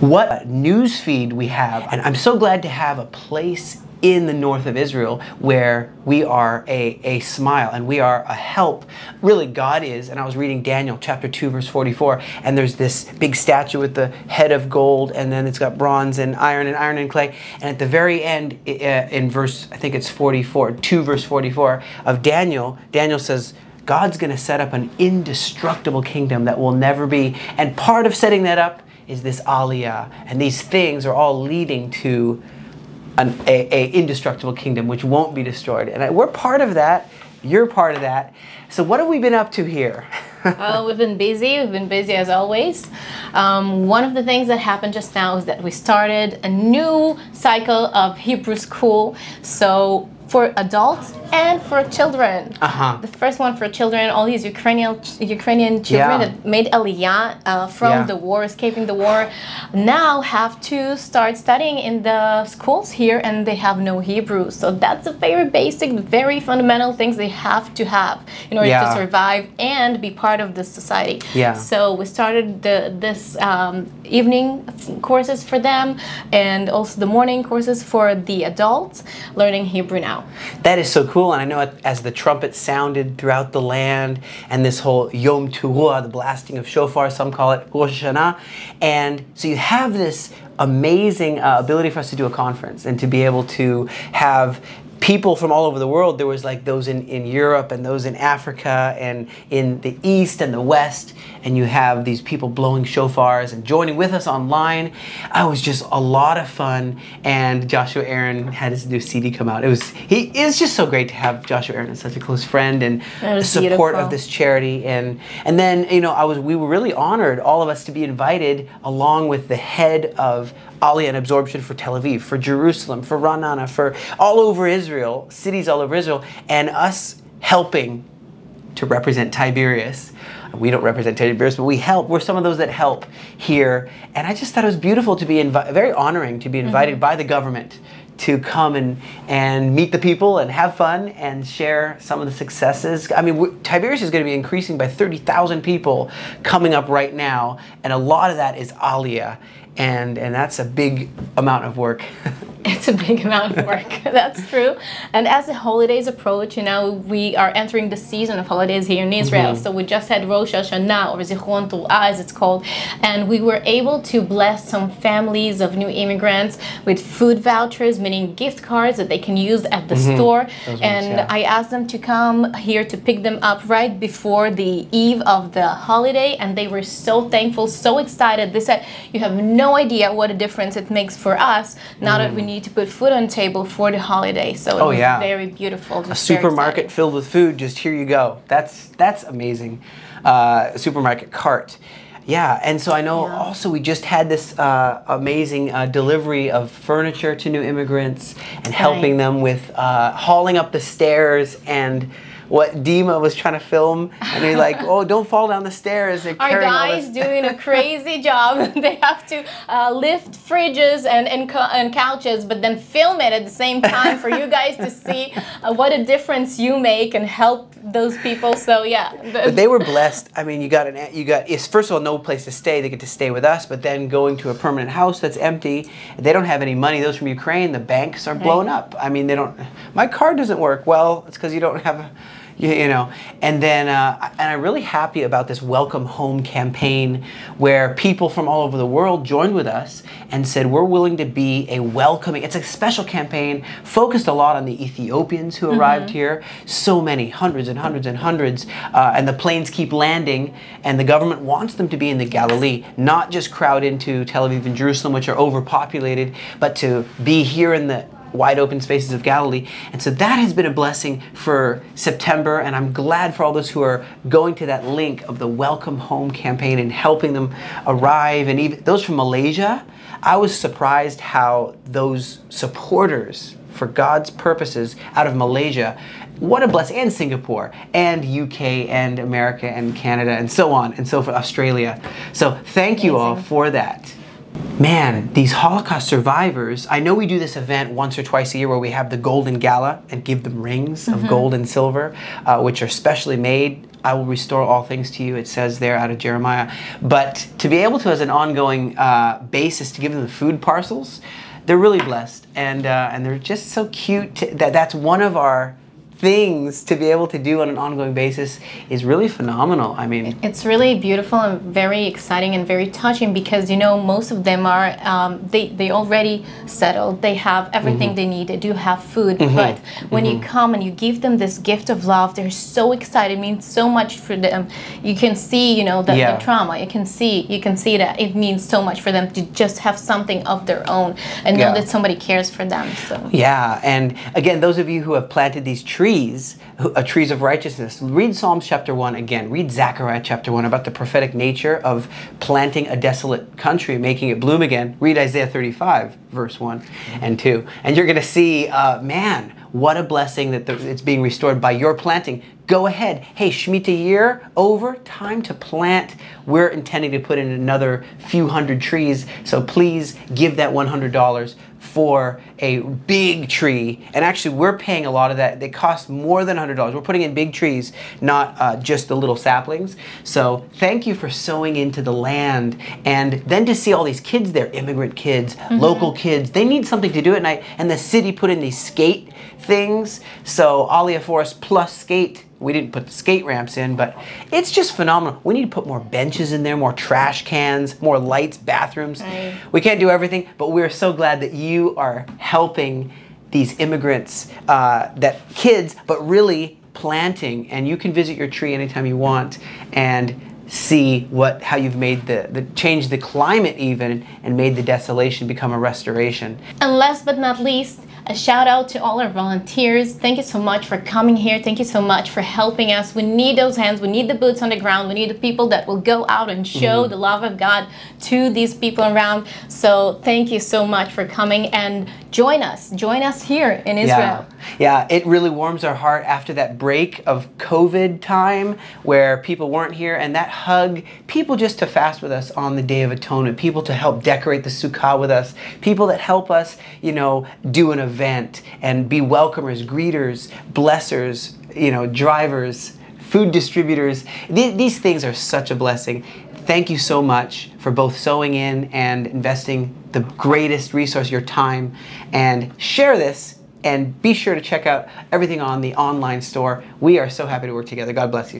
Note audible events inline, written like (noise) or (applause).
what news feed we have. And I'm so glad to have a place in the north of Israel where we are a, a smile and we are a help. Really, God is. And I was reading Daniel chapter 2, verse 44, and there's this big statue with the head of gold, and then it's got bronze and iron and iron and clay. And at the very end, uh, in verse, I think it's 44, 2 verse 44 of Daniel, Daniel says, God's going to set up an indestructible kingdom that will never be. And part of setting that up is this aliyah. And these things are all leading to an a, a indestructible kingdom which won't be destroyed. And I, we're part of that. You're part of that. So what have we been up to here? (laughs) uh, we've been busy. We've been busy as always. Um, one of the things that happened just now is that we started a new cycle of Hebrew school. So for adults and for children. Uh-huh. The first one for children, all these Ukrainian Ukrainian children Yeah. that made Aliyah uh, from Yeah. the war, escaping the war, now have to start studying in the schools here, and they have no Hebrew. So that's a very basic, very fundamental things they have to have in order Yeah. to survive and be part of this society. Yeah. So we started the this um, evening courses for them, and also the morning courses for the adults learning Hebrew now. That is so cool, and I know as the trumpet sounded throughout the land, and this whole Yom Teruah, the blasting of shofar, some call it Rosh Hashanah, and so you have this amazing uh, ability for us to do a conference and to be able to have people from all over the world. There was like those in, in Europe and those in Africa and in the East and the West, and you have these people blowing shofars and joining with us online. Uh, It was just a lot of fun, and Joshua Aaron had his new CD come out. It was he. It's just so great to have Joshua Aaron as such a close friend and the support beautiful. of this charity, and and then you know I was we were really honored all of us to be invited along with the head of Aliyah and Absorption for Tel Aviv, for Jerusalem, for Ra'anana, for all over Israel, cities all over Israel, and us helping to represent Tiberias. We don't represent Tiberias, but we help. We're some of those that help here. And I just thought it was beautiful to be invited, very honoring to be invited mm-hmm. by the government to come and, and meet the people and have fun and share some of the successes. I mean, we Tiberias is going to be increasing by 30,000 people coming up right now, and a lot of that is Aliyah. And, and that's a big amount of work. (laughs) It's a big amount of work. (laughs) That's true. And as the holidays approach, you know, we are entering the season of holidays here in mm-hmm. Israel. So we just had Rosh Hashanah or Zichron Teruah, as it's called, and we were able to bless some families of new immigrants with food vouchers, meaning gift cards that they can use at the mm-hmm. store. Those ones, and yeah. I asked them to come here to pick them up right before the eve of the holiday, and they were so thankful, so excited. They said, "You have no idea what a difference it makes for us now that we need to put food on table for the holiday." So it Mm. Oh, was yeah. very beautiful. a supermarket filled with food just here you go that's that's amazing uh, a supermarket cart yeah and so i know Yeah. also we just had this uh, amazing uh, delivery of furniture to new immigrants and helping them with uh, hauling up the stairs and what Dima was trying to film, and they're like, "Oh, don't fall down the stairs." They're (laughs) Our guys (laughs) doing a crazy job. (laughs) they have to uh, lift fridges and, and, co- and couches, but then film it at the same time for you guys to see uh, what a difference you make and help those people. So yeah, But they were blessed. I mean, you got an you got it's first of all no place to stay. They get to stay with us, but then going to a permanent house that's empty. They don't have any money. Those from Ukraine, the banks are blown up. I mean, they don't. My card doesn't work. Well, it's because you don't have a. You, you know, and then uh, and I'm really happy about this welcome home campaign where people from all over the world joined with us and said we're willing to be a welcoming. It's a special campaign focused a lot on the Ethiopians who arrived here. So many, hundreds and hundreds and hundreds, uh, and the planes keep landing. And the government wants them to be in the Galilee, not just crowd into Tel Aviv and Jerusalem, which are overpopulated, but to be here in the wide open spaces of Galilee. And so that has been a blessing for September, and I'm glad for all those who are going to that link of the Welcome Home campaign and helping them arrive. And even those from Malaysia, I was surprised how those supporters for God's purposes out of Malaysia, what a blessing, and Singapore, and UK, and America, and Canada, and so on, and so forth, Australia. So thank you all for that. Man, these Holocaust survivors, I know we do this event once or twice a year where we have the Golden Gala and give them rings of gold and silver, uh, which are specially made I will restore all things to you. It says there out of Jeremiah. But to be able to, as an ongoing uh, basis, to give them the food parcels, they're really blessed, and uh, and they're just so cute. To, that that's one of our things to be able to do on an ongoing basis is really phenomenal. I mean, it's really beautiful and very exciting and very touching because you know most of them are um, they they already settled. They have everything mm-hmm. they need. They do have food, mm-hmm. but when mm-hmm. you come and you give them this gift of love, they're so excited. It means so much for them. You can see you know the, yeah. the trauma. You can see you can see that it means so much for them to just have something of their own and know that somebody cares for them. So yeah, and again, those of you who have planted these trees trees, uh, trees of righteousness. Read Psalms chapter 1 again. Read Zechariah chapter 1 about the prophetic nature of planting a desolate country, making it bloom again. Read Isaiah 35, verse 1 and 2. And you're going to see, uh, man, what a blessing that the, it's being restored by your planting. Go ahead. Hey, Shemitah year over. Time to plant. We're intending to put in another few hundred trees. So please give that $100 for a big tree. And actually, we're paying a lot of that. They cost more than $100. We're putting in big trees, not uh, just the little saplings. So thank you for sowing into the land. And then to see all these kids there, immigrant kids, mm-hmm. local kids, they need something to do at night. And the city put in these skate things. So Aliyah Forest plus skate we didn't put the skate ramps in, but it's just phenomenal. We need to put more benches in there, more trash cans, more lights, bathrooms. Right. We can't do everything, but we're so glad that you are helping these immigrants, uh, that kids, but really planting. And you can visit your tree anytime you want and see what how you've made the, the change the climate even and made the desolation become a restoration. And last but not least, a shout out to all our volunteers. Thank you so much for coming here. Thank you so much for helping us. We need those hands. We need the boots on the ground. We need the people that will go out and show mm-hmm. the love of God to these people around. So thank you so much for coming and join us. Join us here in Israel. Yeah, yeah it really warms our heart after that break of COVID time where people weren't here and that hug, people just to fast with us on the Day of Atonement, people to help decorate the Sukkah with us, people that help us, you know, do an event and be welcomers, greeters, blessers, you know, drivers, food distributors. These things are such a blessing. Thank you so much for both sowing in and investing the greatest resource, your time, and share this and be sure to check out everything on the online store. We are so happy to work together. God bless you.